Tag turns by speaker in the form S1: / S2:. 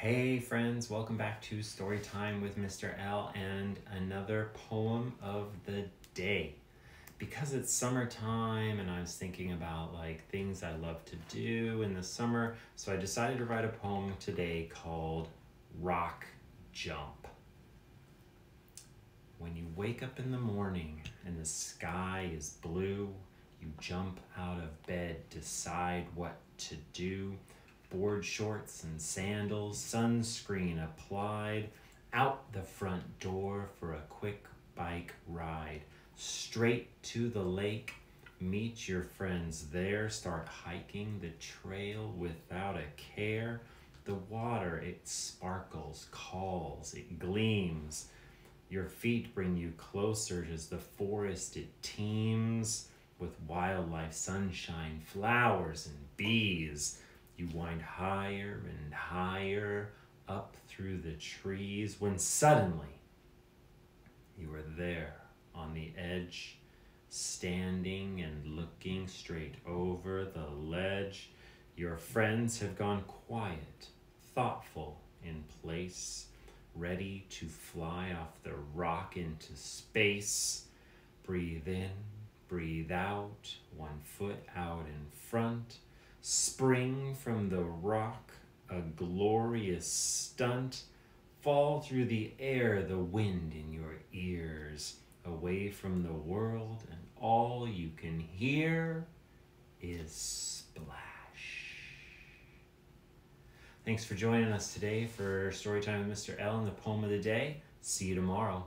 S1: Hey friends, welcome back to Storytime with Mr. L and another poem of the day. Because it's summertime and I was thinking about like things I love to do in the summer, so I decided to write a poem today called Rock Jump. When you wake up in the morning and the sky is blue, you jump out of bed, decide what to do board shorts and sandals, sunscreen applied, out the front door for a quick bike ride, straight to the lake, meet your friends there, start hiking the trail without a care. The water, it sparkles, calls, it gleams. Your feet bring you closer as the forest, it teems with wildlife, sunshine, flowers, and bees. You wind higher and higher up through the trees when suddenly you are there on the edge, standing and looking straight over the ledge. Your friends have gone quiet, thoughtful in place, ready to fly off the rock into space. Breathe in, breathe out, one foot out in front spring from the rock, a glorious stunt, fall through the air, the wind in your ears, away from the world, and all you can hear is splash. Thanks for joining us today for Storytime with Mr. L and the poem of the day. See you tomorrow.